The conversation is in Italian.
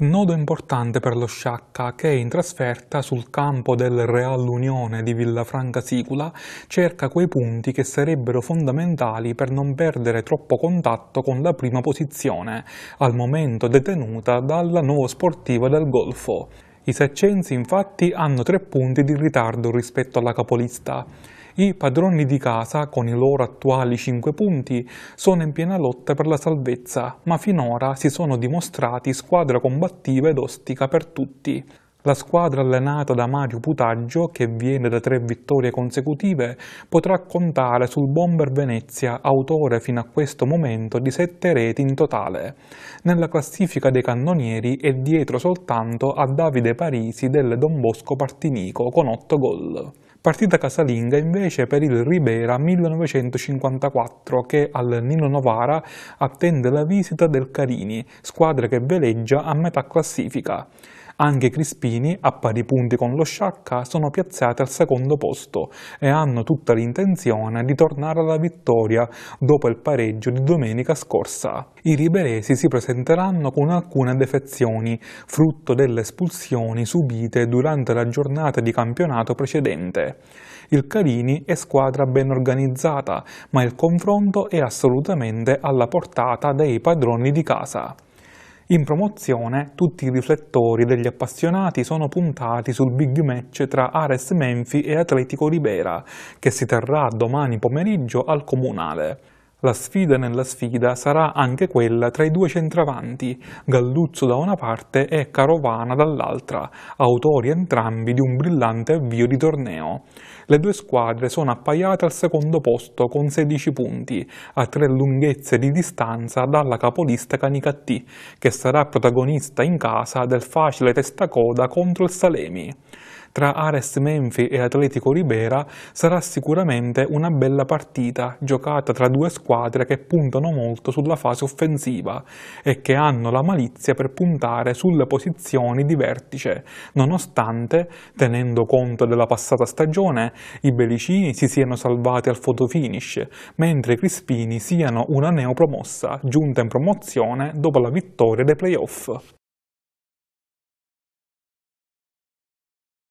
Snodo importante per lo Sciacca che in trasferta sul campo del Real Unione di Villafranca Sicula cerca quei punti che sarebbero fondamentali per non perdere troppo contatto con la prima posizione, al momento detenuta dalla nuova sportiva del Golfo. I Saccensi infatti hanno tre punti di ritardo rispetto alla capolista. I padroni di casa, con i loro attuali 5 punti, sono in piena lotta per la salvezza, ma finora si sono dimostrati squadra combattiva ed ostica per tutti. La squadra allenata da Mario Putaggio, che viene da tre vittorie consecutive, potrà contare sul Bomber Venezia, autore fino a questo momento di sette reti in totale. Nella classifica dei cannonieri è dietro soltanto a Davide Parisi del Don Bosco Partinico con 8 gol. Partita casalinga invece per il Ribera 1954 che al Nino Novara attende la visita del Carini, squadra che veleggia a metà classifica. Anche Crispini, a pari punti con lo Sciacca, sono piazzati al secondo posto e hanno tutta l'intenzione di tornare alla vittoria dopo il pareggio di domenica scorsa. I riberesi si presenteranno con alcune defezioni, frutto delle espulsioni subite durante la giornata di campionato precedente. Il Carini è squadra ben organizzata, ma il confronto è assolutamente alla portata dei padroni di casa. In promozione tutti i riflettori degli appassionati sono puntati sul big match tra Ares Menfi e Atletico Ribera, che si terrà domani pomeriggio al Comunale. La sfida nella sfida sarà anche quella tra i due centravanti, Galluzzo da una parte e Carovana dall'altra, autori entrambi di un brillante avvio di torneo. Le due squadre sono appaiate al secondo posto con 16 punti, a tre lunghezze di distanza dalla capolista Canicattì, che sarà protagonista in casa del facile testacoda contro il Salemi tra Ares Menfi e Atletico Ribera sarà sicuramente una bella partita giocata tra due squadre che puntano molto sulla fase offensiva e che hanno la malizia per puntare sulle posizioni di vertice, nonostante, tenendo conto della passata stagione, i Belicini si siano salvati al fotofinish, mentre i Crispini siano una neopromossa giunta in promozione dopo la vittoria dei playoff.